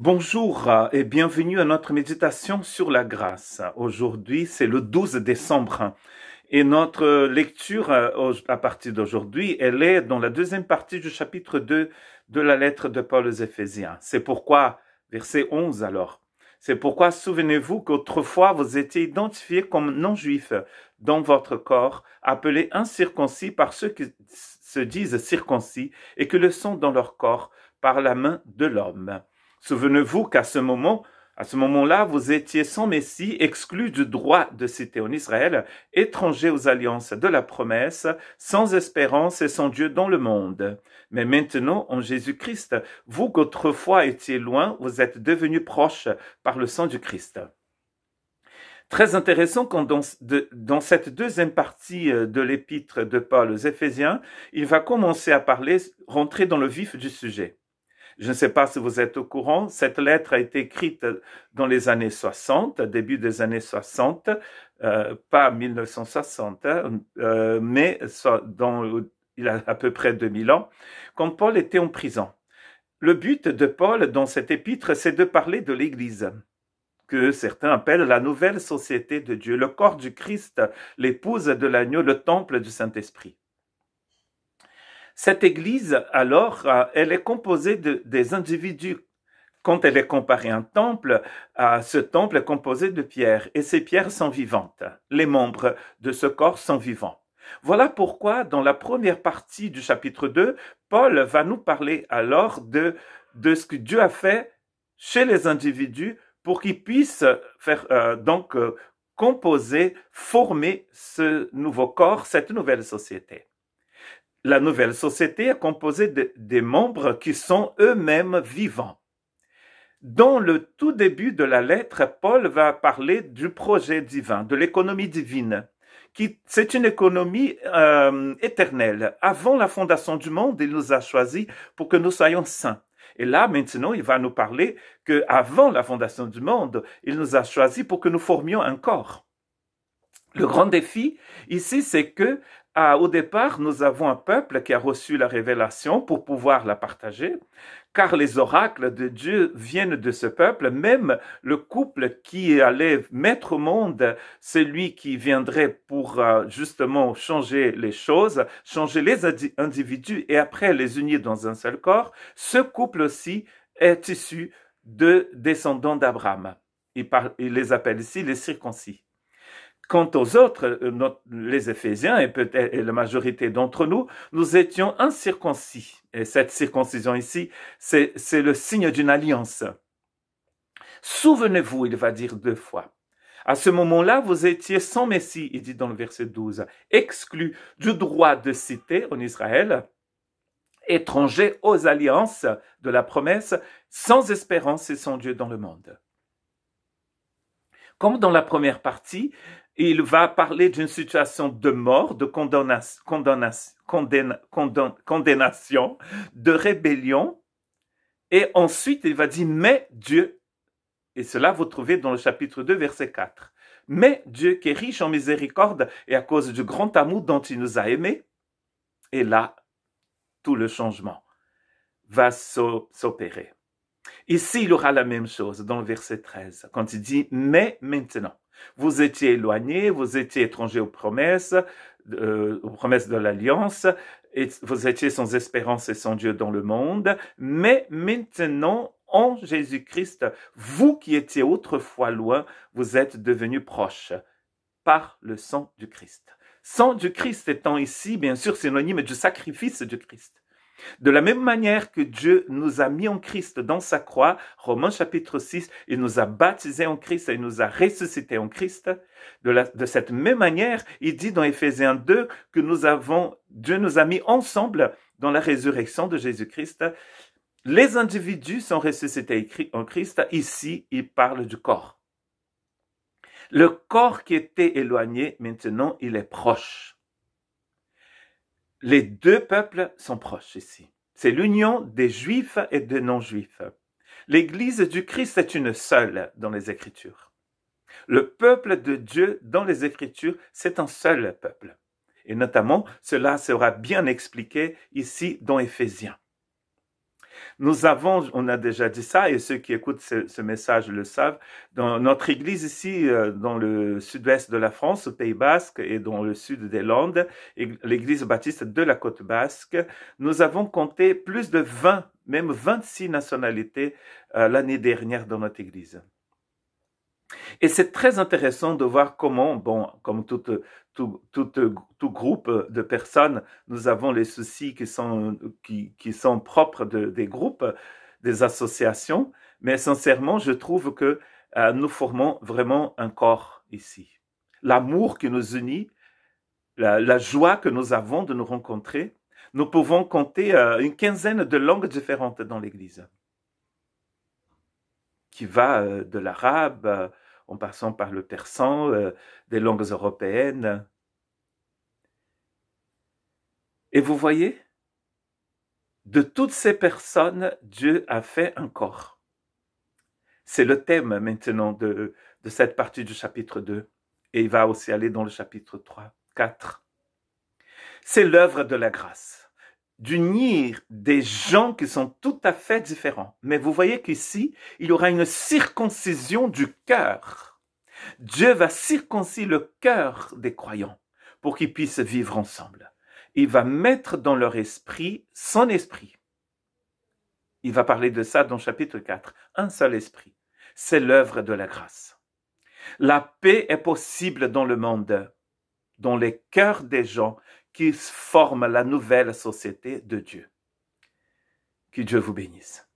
Bonjour euh, et bienvenue à notre méditation sur la grâce. Aujourd'hui, c'est le 12 décembre et notre lecture euh, à partir d'aujourd'hui, elle est dans la deuxième partie du chapitre 2 de la lettre de Paul aux Éphésiens. C'est pourquoi, verset 11 alors, c'est pourquoi souvenez-vous qu'autrefois vous étiez identifiés comme non-juifs dans votre corps, appelés incirconcis par ceux qui se disent circoncis et que le sont dans leur corps par la main de l'homme Souvenez-vous qu'à ce moment, à ce moment-là, vous étiez sans Messie, exclus du droit de citer en Israël, étrangers aux alliances de la promesse, sans espérance et sans Dieu dans le monde. Mais maintenant, en Jésus-Christ, vous qu'autrefois étiez loin, vous êtes devenus proches par le sang du Christ. Très intéressant quand dans, dans cette deuxième partie euh, de l'épître de Paul aux Éphésiens, il va commencer à parler, rentrer dans le vif du sujet. Je ne sais pas si vous êtes au courant, cette lettre a été écrite dans les années 60, début des années 60, euh, pas 1960, hein, euh, mais il a à peu près 2000 ans, quand Paul était en prison. Le but de Paul dans cette épître, c'est de parler de l'Église que certains appellent la nouvelle société de Dieu, le corps du Christ, l'épouse de l'agneau, le temple du Saint-Esprit. Cette Église, alors, euh, elle est composée de, des individus. Quand elle est comparée à un temple, à ce temple est composé de pierres, et ces pierres sont vivantes. Les membres de ce corps sont vivants. Voilà pourquoi, dans la première partie du chapitre 2, Paul va nous parler alors de, de ce que Dieu a fait chez les individus pour qu'ils puissent faire, euh, donc, euh, composer, former ce nouveau corps, cette nouvelle société la nouvelle société est composée de, des membres qui sont eux-mêmes vivants. Dans le tout début de la lettre, Paul va parler du projet divin, de l'économie divine. qui C'est une économie euh, éternelle. Avant la fondation du monde, il nous a choisis pour que nous soyons saints. Et là, maintenant, il va nous parler que avant la fondation du monde, il nous a choisis pour que nous formions un corps. Le grand défi ici, c'est que au départ, nous avons un peuple qui a reçu la révélation pour pouvoir la partager, car les oracles de Dieu viennent de ce peuple, même le couple qui allait mettre au monde celui qui viendrait pour euh, justement changer les choses, changer les individus et après les unir dans un seul corps, ce couple aussi est issu de descendants d'Abraham. Il, il les appelle ici les circoncis. Quant aux autres, euh, les Éphésiens et peut-être la majorité d'entre nous, nous étions incirconcis. Et cette circoncision ici, c'est le signe d'une alliance. Souvenez-vous, il va dire deux fois. À ce moment-là, vous étiez sans Messie, il dit dans le verset 12, exclu du droit de citer en Israël, étranger aux alliances de la promesse, sans espérance et sans Dieu dans le monde. Comme dans la première partie, il va parler d'une situation de mort, de condamnation, de rébellion. Et ensuite, il va dire, mais Dieu, et cela vous trouvez dans le chapitre 2, verset 4. Mais Dieu qui est riche en miséricorde et à cause du grand amour dont il nous a aimés, et là, tout le changement va s'opérer. Ici, il aura la même chose dans le verset 13, quand il dit, mais maintenant. Vous étiez éloignés, vous étiez étrangers aux promesses, euh, aux promesses de l'alliance, et vous étiez sans espérance et sans Dieu dans le monde, mais maintenant, en Jésus-Christ, vous qui étiez autrefois loin, vous êtes devenus proches par le sang du Christ. Sang du Christ étant ici, bien sûr, synonyme du sacrifice du Christ. De la même manière que Dieu nous a mis en Christ dans sa croix, Romains chapitre 6, il nous a baptisés en Christ et il nous a ressuscités en Christ. De, cette même manière, il dit dans Éphésiens 2 que nous avons, Dieu nous a mis ensemble dans la résurrection de Jésus-Christ. Les individus sont ressuscités en Christ. Ici, il parle du corps. Le corps qui était éloigné, maintenant, il est proche les deux peuples sont proches ici. C'est l'union des juifs et des non-juifs. L'Église du Christ est une seule dans les Écritures. Le peuple de Dieu dans les Écritures, c'est un seul peuple. Et notamment, cela sera bien expliqué ici dans Éphésiens. Nous avons, on a déjà dit ça, et ceux qui écoutent ce, message le savent, dans notre église ici, euh, dans le sud-ouest de la France, au Pays Basque, et dans le sud des Landes, l'église baptiste de la côte basque, nous avons compté plus de 20, même 26 nationalités euh, l'année dernière dans notre église. Et c'est très intéressant de voir comment, bon, comme tout, tout, tout, groupe de personnes, nous avons les soucis qui sont, qui, qui sont propres de, des groupes, des associations, mais sincèrement, je trouve que euh, nous formons vraiment un corps ici. L'amour qui nous unit, la, joie que nous avons de nous rencontrer, nous pouvons compter euh, une quinzaine de langues différentes dans l'Église, qui va euh, de l'arabe en passant par le persan, euh, des langues européennes. Et vous voyez, de toutes ces personnes, Dieu a fait un corps. C'est le thème maintenant de, de cette partie du chapitre 2. Et il va aussi aller dans le chapitre 3, 4. C'est l'œuvre de la grâce d'unir des gens qui sont tout à fait différents. Mais vous voyez qu'ici, il y aura une circoncision du cœur. Dieu va circoncire le cœur des croyants pour qu'ils puissent vivre ensemble. Il va mettre dans leur esprit son esprit. Il va parler de ça dans chapitre 4. Un seul esprit. C'est l'œuvre de la grâce. La paix est possible dans le monde, dans les cœurs des gens qui forment la nouvelle société de Dieu. Que Dieu vous bénisse.